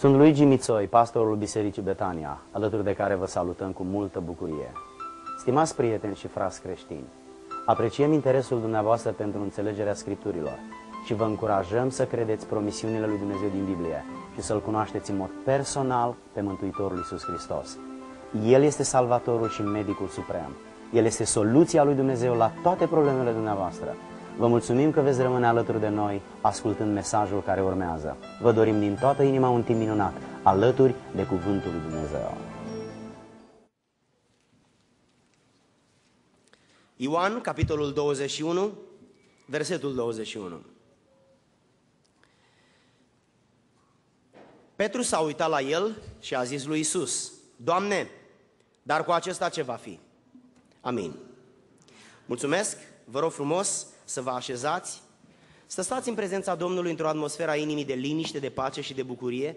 Sunt Luigi Mițoi, pastorul Bisericii Betania, alături de care vă salutăm cu multă bucurie. Stimați prieteni și frați creștini, apreciem interesul dumneavoastră pentru înțelegerea Scripturilor și vă încurajăm să credeți promisiunile lui Dumnezeu din Biblie și să-L cunoașteți în mod personal pe Mântuitorul Iisus Hristos. El este Salvatorul și Medicul Suprem. El este soluția lui Dumnezeu la toate problemele dumneavoastră. Vă mulțumim că veți rămâne alături de noi ascultând mesajul care urmează. Vă dorim din toată inima un timp minunat, alături de Cuvântul lui Dumnezeu. Ioan, capitolul 21, versetul 21. Petru s-a uitat la el și a zis lui Isus: Doamne, dar cu acesta ce va fi? Amin. Mulțumesc, vă rog frumos să vă așezați, să stați în prezența Domnului într-o atmosferă a inimii de liniște, de pace și de bucurie,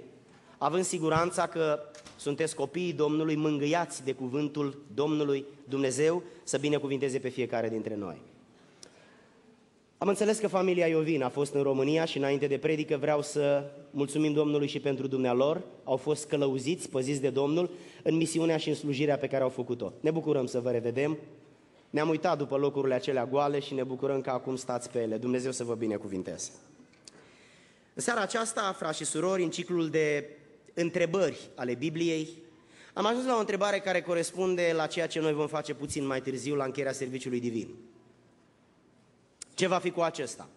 având siguranța că sunteți copiii Domnului, mângâiați de cuvântul Domnului Dumnezeu să binecuvinteze pe fiecare dintre noi. Am înțeles că familia Iovin a fost în România și înainte de predică vreau să mulțumim Domnului și pentru dumnealor. Au fost călăuziți, păziți de Domnul în misiunea și în slujirea pe care au făcut-o. Ne bucurăm să vă revedem. Ne-am uitat după locurile acelea goale și ne bucurăm că acum stați pe ele. Dumnezeu să vă binecuvinteze. În seara aceasta, frați și surori, în ciclul de întrebări ale Bibliei, am ajuns la o întrebare care corespunde la ceea ce noi vom face puțin mai târziu la încheierea serviciului divin. Ce va fi cu acesta?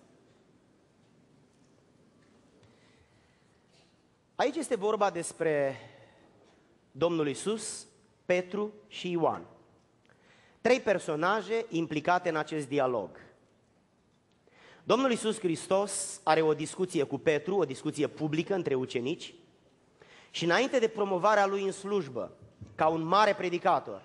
Aici este vorba despre Domnul Isus, Petru și Ioan. Trei personaje implicate în acest dialog. Domnul Isus Hristos are o discuție cu Petru, o discuție publică între ucenici și înainte de promovarea lui în slujbă, ca un mare predicator,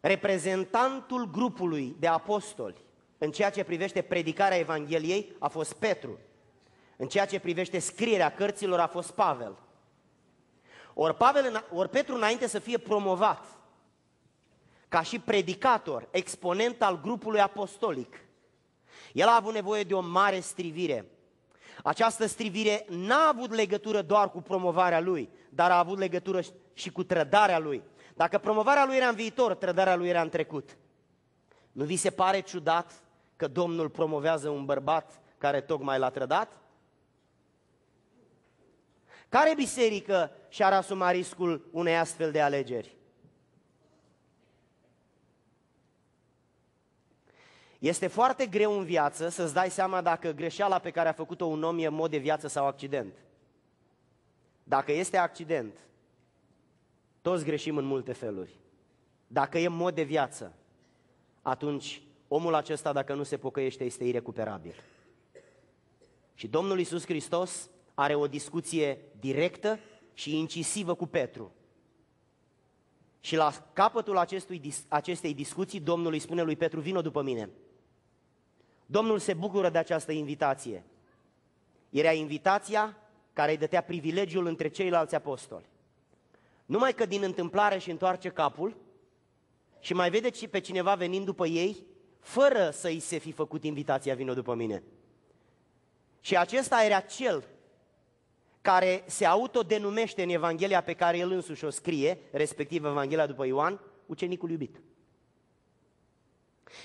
reprezentantul grupului de apostoli în ceea ce privește predicarea Evangheliei a fost Petru. În ceea ce privește scrierea cărților a fost Pavel. Ori, Pavel, ori Petru înainte să fie promovat ca și predicator, exponent al grupului apostolic, el a avut nevoie de o mare strivire. Această strivire n-a avut legătură doar cu promovarea lui, dar a avut legătură și cu trădarea lui. Dacă promovarea lui era în viitor, trădarea lui era în trecut. Nu vi se pare ciudat că Domnul promovează un bărbat care tocmai l-a trădat? Care biserică și-ar asuma riscul unei astfel de alegeri? Este foarte greu în viață să-ți dai seama dacă greșeala pe care a făcut-o un om e mod de viață sau accident. Dacă este accident, toți greșim în multe feluri. Dacă e mod de viață, atunci omul acesta, dacă nu se pocăiește, este irecuperabil. Și Domnul Iisus Hristos are o discuție directă și incisivă cu Petru. Și la capătul acestui, acestei discuții, Domnul îi spune lui Petru, vină după mine. Domnul se bucură de această invitație. Era invitația care îi dătea privilegiul între ceilalți apostoli. Numai că din întâmplare și întoarce capul și mai vede pe cineva venind după ei, fără să i se fi făcut invitația, vină după mine. Și acesta era cel care se autodenumește în Evanghelia pe care el însuși o scrie, respectiv Evanghelia după Ioan, ucenicul iubit.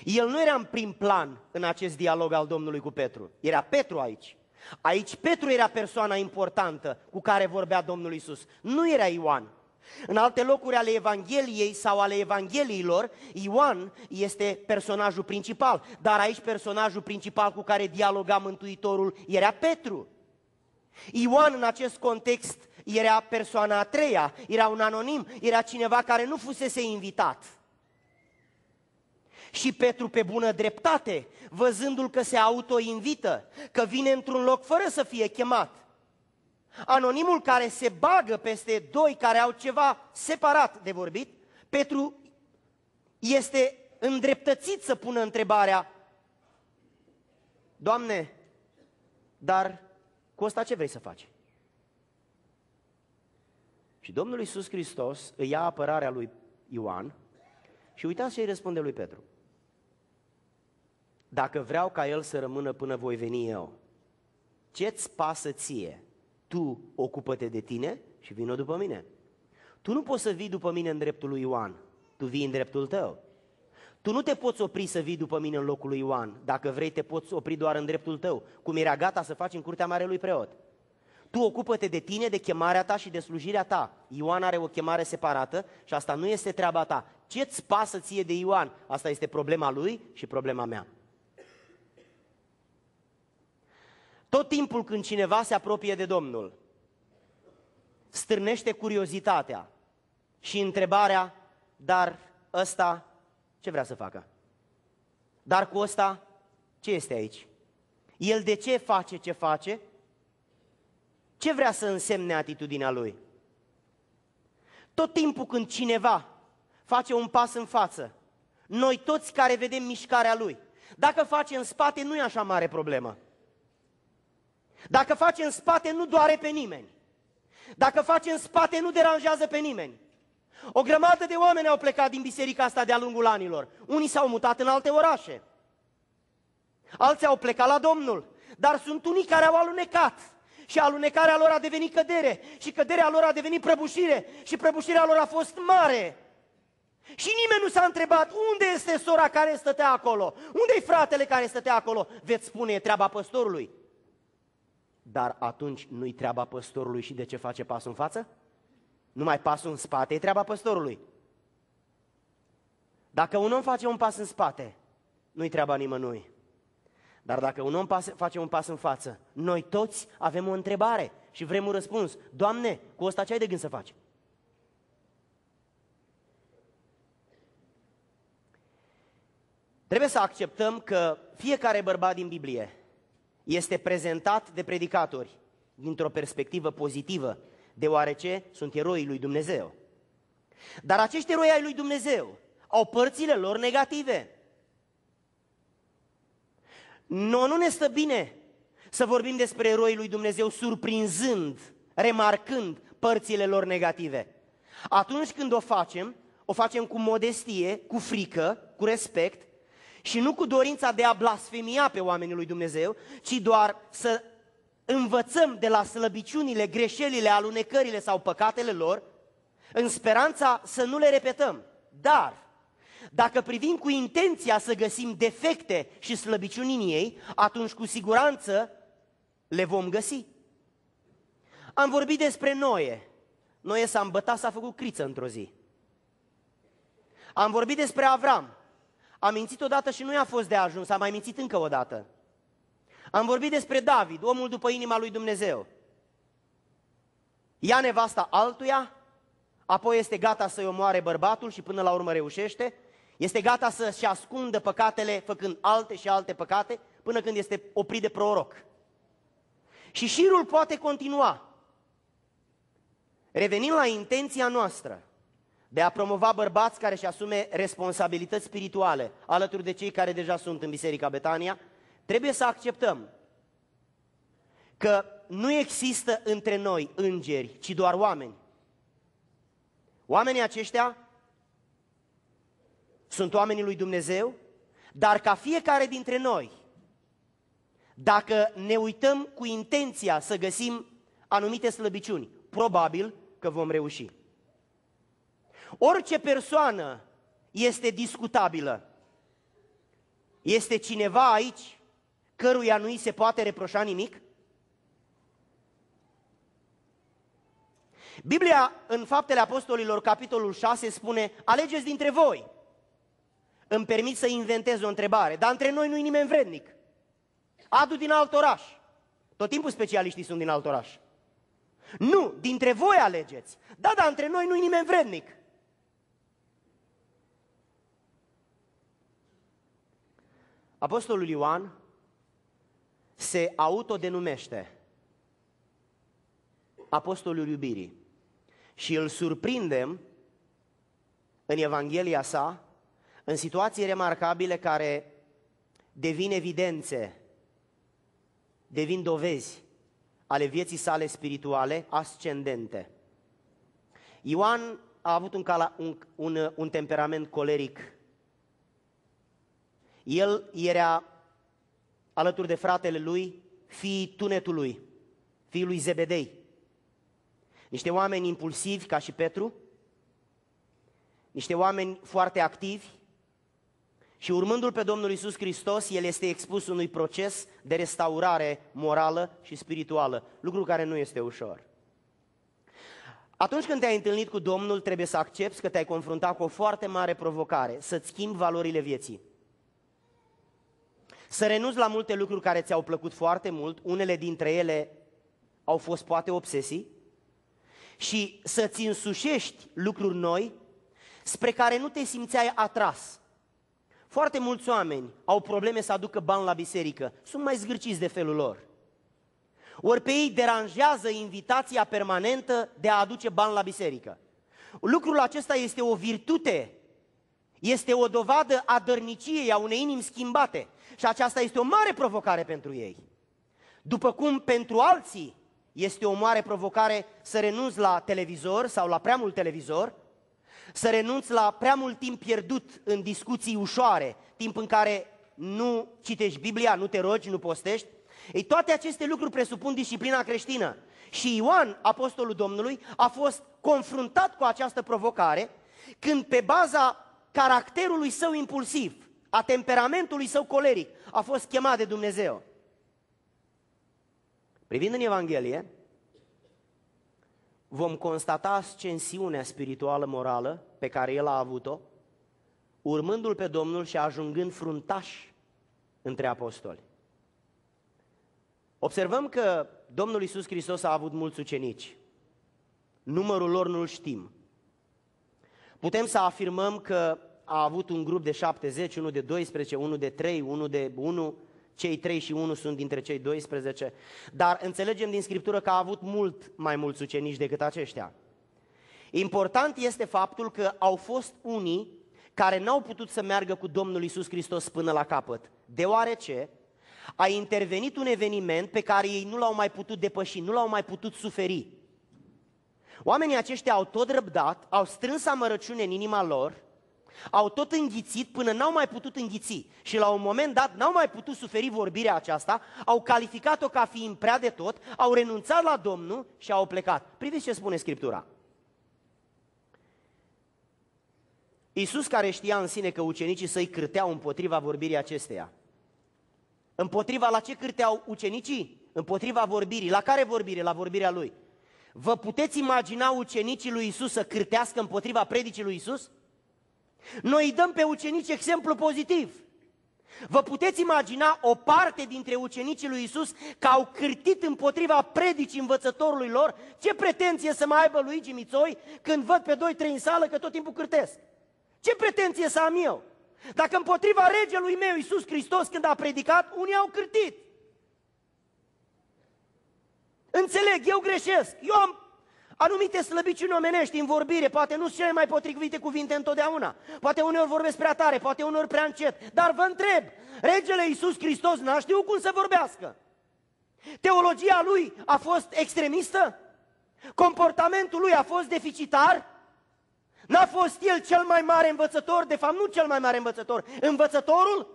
El nu era în prim plan în acest dialog al Domnului cu Petru. Era Petru aici. Aici Petru era persoana importantă cu care vorbea Domnul Isus. Nu era Ioan. În alte locuri ale Evangheliei sau ale Evangheliilor, Ioan este personajul principal, dar aici personajul principal cu care dialoga Mântuitorul era Petru. Ioan în acest context era persoana a treia, era un anonim, era cineva care nu fusese invitat. Și Petru pe bună dreptate, văzându-l că se autoinvită, că vine într-un loc fără să fie chemat. Anonimul care se bagă peste doi care au ceva separat de vorbit, Petru este îndreptățit să pună întrebarea, Doamne, dar cu asta ce vrei să faci? Și Domnul Iisus Hristos îi ia apărarea lui Ioan și uitați ce îi răspunde lui Petru. Dacă vreau ca el să rămână până voi veni eu, ce-ți pasă ție Tu ocupă-te de tine și vină după mine. Tu nu poți să vii după mine în dreptul lui Ioan, tu vii în dreptul tău. Tu nu te poți opri să vii după mine în locul lui Ioan. Dacă vrei, te poți opri doar în dreptul tău, cum era gata să faci în curtea marelui preot. Tu ocupă-te de tine, de chemarea ta și de slujirea ta. Ioan are o chemare separată și asta nu este treaba ta. Ce-ți pasă ție de Ioan? Asta este problema lui și problema mea. Tot timpul când cineva se apropie de Domnul, stârnește curiozitatea și întrebarea, dar ăsta ce vrea să facă? Dar cu ăsta ce este aici? El de ce face ce face? Ce vrea să însemne atitudinea lui? Tot timpul când cineva face un pas în față, noi toți care vedem mișcarea lui, dacă face în spate, nu e așa mare problemă. Dacă face în spate, nu doare pe nimeni. Dacă face în spate, nu deranjează pe nimeni. O grămadă de oameni au plecat din biserica asta de-a lungul anilor. Unii s-au mutat în alte orașe. Alții au plecat la Domnul. Dar sunt unii care au alunecat. Și alunecarea lor a devenit cădere. Și căderea lor a devenit prăbușire. Și prăbușirea lor a fost mare. Și nimeni nu s-a întrebat unde este sora care stătea acolo, unde e fratele care stătea acolo. Veți spune, e treaba păstorului. Dar atunci nu-i treaba păstorului și de ce face pasul în față? Numai pasul în spate e treaba păstorului. Dacă un om face un pas în spate, nu-i treaba nimănui. Dar dacă un om pas, face un pas în față, noi toți avem o întrebare și vrem un răspuns. Doamne, cu asta ce ai de gând să faci? Trebuie să acceptăm că fiecare bărbat din Biblie este prezentat de predicatori dintr-o perspectivă pozitivă, deoarece sunt eroii lui Dumnezeu. Dar acești eroi ai lui Dumnezeu au părțile lor negative. Nu, nu ne stă bine să vorbim despre eroii lui Dumnezeu surprinzând, remarcând părțile lor negative. Atunci când o facem, o facem cu modestie, cu frică, cu respect și nu cu dorința de a blasfemia pe oamenii lui Dumnezeu, ci doar să învățăm de la slăbiciunile, greșelile, alunecările sau păcatele lor, în speranța să nu le repetăm. Dar, dacă privim cu intenția să găsim defecte și slăbiciuni în ei, atunci cu siguranță le vom găsi. Am vorbit despre Noe. Noe s-a îmbătat, s-a făcut criță într-o zi. Am vorbit despre Avram. A mințit odată și nu i-a fost de ajuns, a mai mințit încă o dată. Am vorbit despre David, omul după inima lui Dumnezeu. Ia nevasta altuia, apoi este gata să-i omoare bărbatul și până la urmă reușește. Este gata să-și ascundă păcatele făcând alte și alte păcate până când este oprit de proroc. Și șirul poate continua. Revenind la intenția noastră de a promova bărbați care își asume responsabilități spirituale alături de cei care deja sunt în Biserica Betania, trebuie să acceptăm că nu există între noi îngeri, ci doar oameni. Oamenii aceștia sunt oamenii lui Dumnezeu, dar ca fiecare dintre noi, dacă ne uităm cu intenția să găsim anumite slăbiciuni, probabil că vom reuși. Orice persoană este discutabilă. Este cineva aici căruia nu îi se poate reproșa nimic? Biblia, în Faptele Apostolilor, capitolul 6, spune, alegeți dintre voi. Îmi permit să inventez o întrebare, dar între noi nu-i nimeni vrednic. Adu din alt oraș. Tot timpul specialiștii sunt din alt oraș. Nu, dintre voi alegeți. Da, dar între noi nu-i nimeni vrednic. Apostolul Ioan se autodenumește Apostolul iubirii și îl surprindem în Evanghelia sa în situații remarcabile care devin evidențe, devin dovezi ale vieții sale spirituale ascendente. Ioan a avut un, cala, un, un, un temperament coleric. El era alături de fratele lui, fiii tunetului. fiul lui Zebedei. Niște oameni impulsivi ca și Petru, niște oameni foarte activi și urmându-L pe Domnul Isus Hristos, El este expus unui proces de restaurare morală și spirituală, lucru care nu este ușor. Atunci când te-ai întâlnit cu Domnul, trebuie să accepti că te-ai confruntat cu o foarte mare provocare, să-ți schimbi valorile vieții. Să renunți la multe lucruri care ți-au plăcut foarte mult, unele dintre ele au fost poate obsesii, și să-ți însușești lucruri noi spre care nu te simțeai atras. Foarte mulți oameni au probleme să aducă bani la biserică, sunt mai zgârciți de felul lor. Ori pe ei deranjează invitația permanentă de a aduce bani la biserică. Lucrul acesta este o virtute, este o dovadă a dărniciei, a unei inimi schimbate. Și aceasta este o mare provocare pentru ei. După cum pentru alții este o mare provocare să renunți la televizor sau la prea mult televizor, să renunți la prea mult timp pierdut în discuții ușoare, timp în care nu citești Biblia, nu te rogi, nu postești. Ei, toate aceste lucruri presupun disciplina creștină. Și Ioan, apostolul Domnului, a fost confruntat cu această provocare când pe baza caracterului său impulsiv, a temperamentului său coleric, a fost chemat de Dumnezeu. Privind în Evanghelie, vom constata ascensiunea spirituală morală pe care el a avut-o, urmându-l pe Domnul și ajungând fruntaș între apostoli. Observăm că Domnul Isus Hristos a avut mulți ucenici. Numărul lor nu-l știm. Putem să afirmăm că a avut un grup de 70, unul de 12, unul de 3, unul de 1, cei 3 și 1 sunt dintre cei 12, dar înțelegem din Scriptură că a avut mult mai mulți ucenici decât aceștia. Important este faptul că au fost unii care n-au putut să meargă cu Domnul Isus Hristos până la capăt, deoarece a intervenit un eveniment pe care ei nu l-au mai putut depăși, nu l-au mai putut suferi. Oamenii aceștia au tot răbdat, au strâns amărăciune în inima lor, au tot înghițit până n-au mai putut înghiți și la un moment dat n-au mai putut suferi vorbirea aceasta, au calificat-o ca fiind prea de tot, au renunțat la Domnul și au plecat. Priviți ce spune Scriptura. Iisus care știa în sine că ucenicii săi cârteau împotriva vorbirii acesteia. Împotriva la ce cârteau ucenicii? Împotriva vorbirii. La care vorbire? La vorbirea lui. Vă puteți imagina ucenicii lui Isus să cârtească împotriva predicii lui Isus? Noi îi dăm pe ucenici exemplu pozitiv. Vă puteți imagina o parte dintre ucenicii lui Isus că au cârtit împotriva predicii învățătorului lor? Ce pretenție să mai aibă lui Mițoi când văd pe doi, trei în sală că tot timpul cârtesc? Ce pretenție să am eu? Dacă împotriva regelui meu, Iisus Hristos, când a predicat, unii au cârtit. Înțeleg, eu greșesc. Eu am anumite slăbiciuni omenești în vorbire, poate nu sunt cele mai potrivite cuvinte întotdeauna. Poate uneori vorbesc prea tare, poate uneori prea încet. Dar vă întreb, regele Iisus Hristos n-a știut cum să vorbească. Teologia lui a fost extremistă? Comportamentul lui a fost deficitar? N-a fost el cel mai mare învățător, de fapt nu cel mai mare învățător, învățătorul?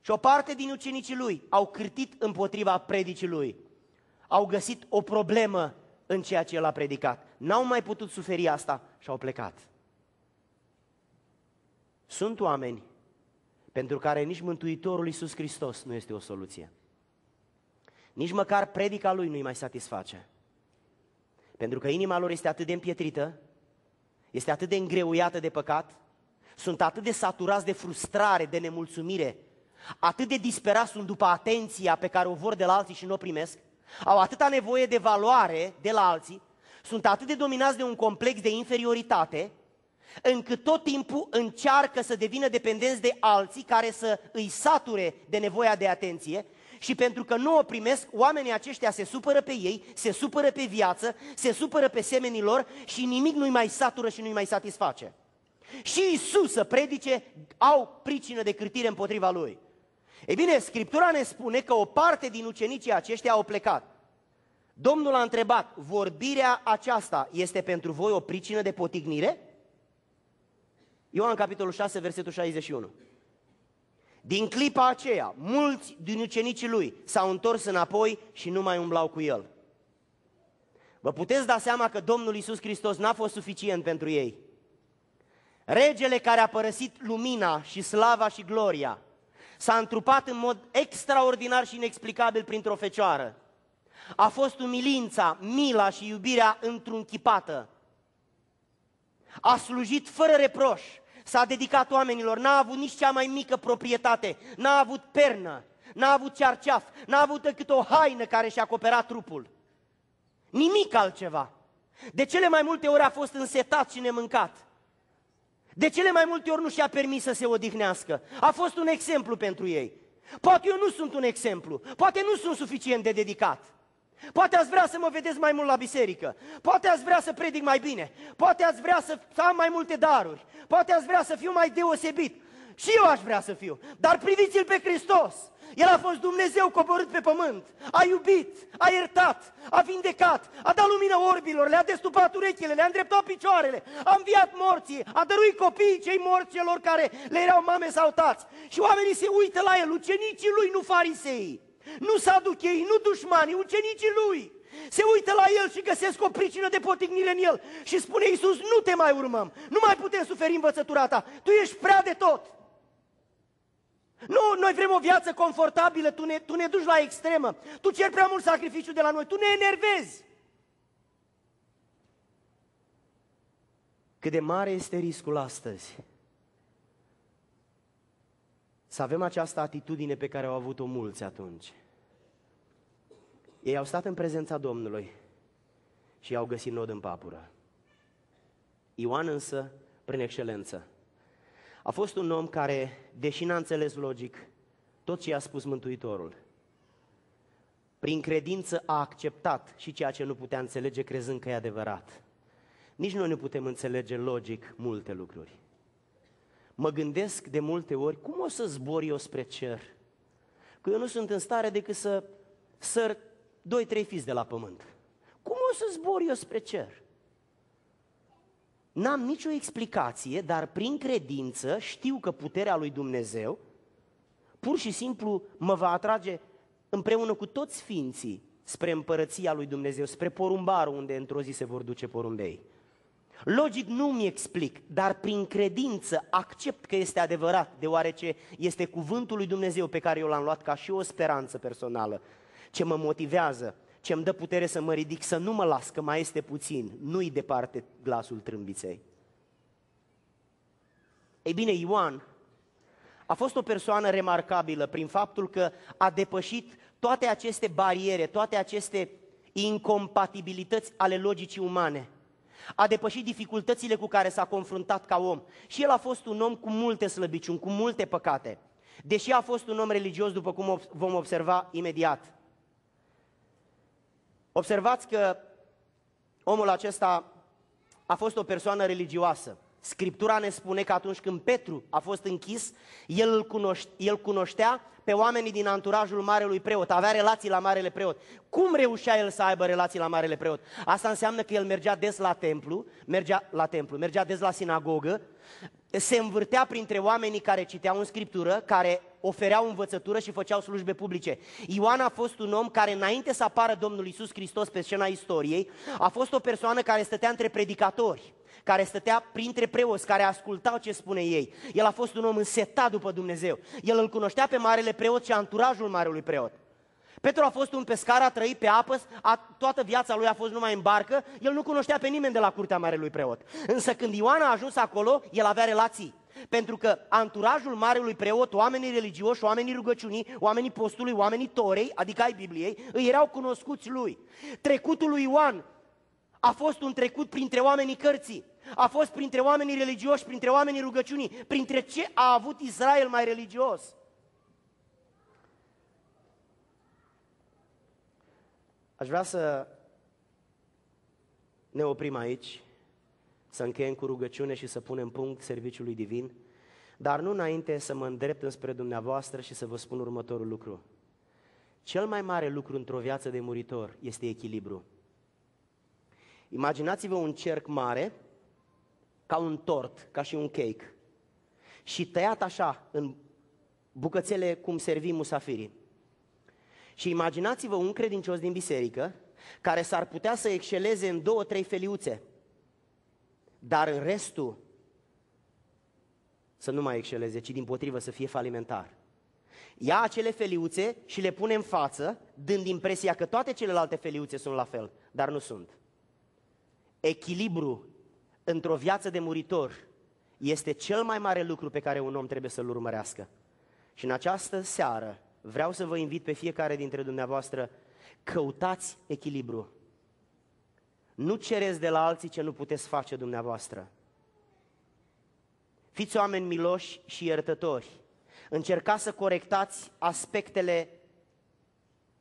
Și o parte din ucenicii lui au cârtit împotriva predicii lui. Au găsit o problemă în ceea ce el a predicat. N-au mai putut suferi asta și au plecat. Sunt oameni pentru care nici Mântuitorul Iisus Hristos nu este o soluție. Nici măcar predica lui nu-i mai satisface. Pentru că inima lor este atât de împietrită este atât de îngreuiată de păcat, sunt atât de saturați de frustrare, de nemulțumire, atât de disperați sunt după atenția pe care o vor de la alții și nu o primesc, au atâta nevoie de valoare de la alții, sunt atât de dominați de un complex de inferioritate, încât tot timpul încearcă să devină dependenți de alții care să îi sature de nevoia de atenție și pentru că nu o primesc, oamenii aceștia se supără pe ei, se supără pe viață, se supără pe semenii lor și nimic nu-i mai satură și nu-i mai satisface. Și Isus să predice au pricină de cârtire împotriva lui. Ei bine, Scriptura ne spune că o parte din ucenicii aceștia au plecat. Domnul a întrebat, vorbirea aceasta este pentru voi o pricină de potignire? Ioan capitolul 6, versetul 61. Din clipa aceea, mulți din ucenicii lui s-au întors înapoi și nu mai umblau cu el. Vă puteți da seama că Domnul Isus Hristos n-a fost suficient pentru ei. Regele care a părăsit lumina și slava și gloria s-a întrupat în mod extraordinar și inexplicabil printr-o fecioară. A fost umilința, mila și iubirea într-un chipată. A slujit fără reproș, s-a dedicat oamenilor, n-a avut nici cea mai mică proprietate, n-a avut pernă, n-a avut cearceaf, n-a avut decât o haină care și-a acoperat trupul. Nimic altceva. De cele mai multe ori a fost însetat și nemâncat. De cele mai multe ori nu și-a permis să se odihnească. A fost un exemplu pentru ei. Poate eu nu sunt un exemplu, poate nu sunt suficient de dedicat. Poate ați vrea să mă vedeți mai mult la biserică, poate ați vrea să predic mai bine, poate ați vrea să am mai multe daruri, poate ați vrea să fiu mai deosebit. Și eu aș vrea să fiu, dar priviți-l pe Hristos. El a fost Dumnezeu coborât pe pământ, a iubit, a iertat, a vindecat, a dat lumină orbilor, le-a destupat urechile, le-a îndreptat picioarele, a înviat morții, a dăruit copiii cei morți celor care le erau mame sau tați. Și oamenii se uită la el, ucenicii lui, nu farisei, nu saduchei, nu dușmanii, ucenicii lui. Se uită la el și găsesc o pricină de potignire în el și spune Iisus, nu te mai urmăm, nu mai putem suferi învățătura ta, tu ești prea de tot. Nu, noi vrem o viață confortabilă, tu ne, tu ne duci la extremă, tu ceri prea mult sacrificiu de la noi, tu ne enervezi. Cât de mare este riscul astăzi să avem această atitudine pe care au avut-o mulți atunci. Ei au stat în prezența Domnului și au găsit nod în papură. Ioan însă, prin excelență, a fost un om care, deși n-a înțeles logic tot ce i-a spus Mântuitorul, prin credință a acceptat și ceea ce nu putea înțelege crezând că e adevărat. Nici noi nu putem înțelege logic multe lucruri. Mă gândesc de multe ori, cum o să zbor eu spre cer? Că eu nu sunt în stare decât să săr doi, trei fiți de la pământ. Cum o să zbor eu spre cer? N-am nicio explicație, dar prin credință știu că puterea lui Dumnezeu pur și simplu mă va atrage împreună cu toți sfinții spre împărăția lui Dumnezeu, spre porumbarul unde într-o zi se vor duce porumbei. Logic nu mi explic, dar prin credință accept că este adevărat, deoarece este cuvântul lui Dumnezeu pe care eu l-am luat ca și o speranță personală, ce mă motivează ce îmi dă putere să mă ridic, să nu mă las, că mai este puțin, nu-i departe glasul trâmbiței. Ei bine, Ioan a fost o persoană remarcabilă prin faptul că a depășit toate aceste bariere, toate aceste incompatibilități ale logicii umane. A depășit dificultățile cu care s-a confruntat ca om. Și el a fost un om cu multe slăbiciuni, cu multe păcate. Deși a fost un om religios, după cum vom observa imediat. Observați că omul acesta a fost o persoană religioasă. Scriptura ne spune că atunci când Petru a fost închis, el, îl cunoște, el cunoștea pe oamenii din anturajul marelui preot, avea relații la marele preot. Cum reușea el să aibă relații la marele preot? Asta înseamnă că el mergea des la templu, mergea la templu, mergea des la sinagogă, se învârtea printre oamenii care citeau în Scriptură, care ofereau învățătură și făceau slujbe publice. Ioan a fost un om care, înainte să apară Domnul Isus Hristos pe scena istoriei, a fost o persoană care stătea între predicatori, care stătea printre preoți, care ascultau ce spune ei. El a fost un om însetat după Dumnezeu. El îl cunoștea pe marele preot și anturajul marelui preot. Petru a fost un pescar, a trăit pe apă, a, toată viața lui a fost numai în barcă, el nu cunoștea pe nimeni de la curtea marelui preot. Însă când Ioan a ajuns acolo, el avea relații. Pentru că anturajul marelui preot, oamenii religioși, oamenii rugăciunii, oamenii postului, oamenii torei, adică ai Bibliei, îi erau cunoscuți lui. Trecutul lui Ioan a fost un trecut printre oamenii cărții, a fost printre oamenii religioși, printre oamenii rugăciunii, printre ce a avut Israel mai religios. Aș vrea să ne oprim aici, să încheiem cu rugăciune și să punem punct serviciului divin, dar nu înainte să mă îndrept înspre dumneavoastră și să vă spun următorul lucru. Cel mai mare lucru într-o viață de muritor este echilibru. Imaginați-vă un cerc mare, ca un tort, ca și un cake, și tăiat așa, în bucățele cum servim musafirii. Și imaginați-vă un credincios din biserică care s-ar putea să exceleze în două, trei feliuțe, dar în restul să nu mai exceleze, ci din potrivă să fie falimentar. Ia acele feliuțe și le pune în față, dând impresia că toate celelalte feliuțe sunt la fel, dar nu sunt. Echilibru într-o viață de muritor este cel mai mare lucru pe care un om trebuie să-l urmărească. Și în această seară vreau să vă invit pe fiecare dintre dumneavoastră, căutați echilibru. Nu cereți de la alții ce nu puteți face dumneavoastră. Fiți oameni miloși și iertători. Încercați să corectați aspectele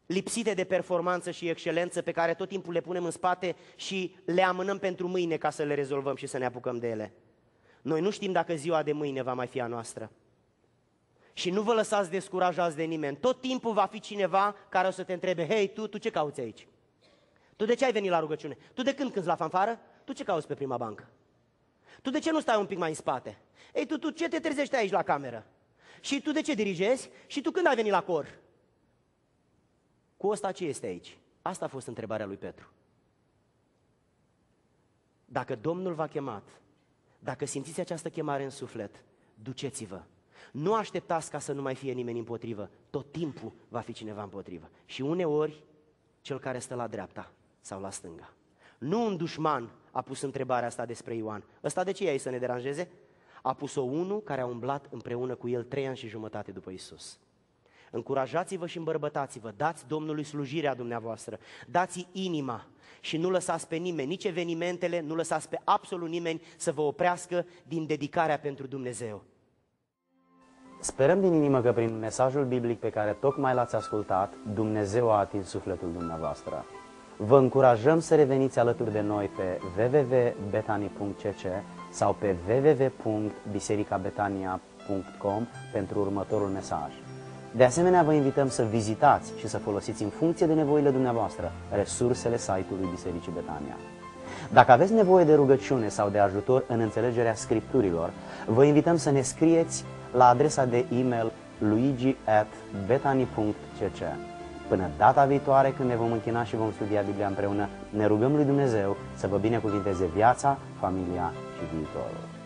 lipsite de performanță și excelență pe care tot timpul le punem în spate și le amânăm pentru mâine ca să le rezolvăm și să ne apucăm de ele. Noi nu știm dacă ziua de mâine va mai fi a noastră. Și nu vă lăsați descurajați de nimeni. Tot timpul va fi cineva care o să te întrebe, hei, tu, tu ce cauți aici? Tu de ce ai venit la rugăciune? Tu de când cânti la fanfară? Tu ce cauți pe prima bancă? Tu de ce nu stai un pic mai în spate? Ei, tu, tu ce te trezești aici la cameră? Și tu de ce dirigezi? Și tu când ai venit la cor? Cu ăsta ce este aici? Asta a fost întrebarea lui Petru. Dacă Domnul v-a chemat, dacă simțiți această chemare în suflet, duceți-vă. Nu așteptați ca să nu mai fie nimeni împotrivă. Tot timpul va fi cineva împotrivă. Și uneori, cel care stă la dreapta sau la stânga. Nu un dușman a pus întrebarea asta despre Ioan. Ăsta de ce e aici să ne deranjeze? A pus-o unul care a umblat împreună cu el trei ani și jumătate după Isus. Încurajați-vă și îmbărbătați-vă, dați Domnului slujirea dumneavoastră, dați inima și nu lăsați pe nimeni, nici evenimentele, nu lăsați pe absolut nimeni să vă oprească din dedicarea pentru Dumnezeu. Sperăm din inimă că prin mesajul biblic pe care tocmai l-ați ascultat, Dumnezeu a atins sufletul dumneavoastră. Vă încurajăm să reveniți alături de noi pe www.betani.cc sau pe www.bisericabetania.com pentru următorul mesaj. De asemenea, vă invităm să vizitați și să folosiți în funcție de nevoile dumneavoastră resursele site-ului Bisericii Betania. Dacă aveți nevoie de rugăciune sau de ajutor în înțelegerea scripturilor, vă invităm să ne scrieți la adresa de e-mail luigi.betani.cc Până data viitoare când ne vom închina și vom studia Biblia împreună, ne rugăm lui Dumnezeu să vă binecuvinteze viața, familia și viitorul.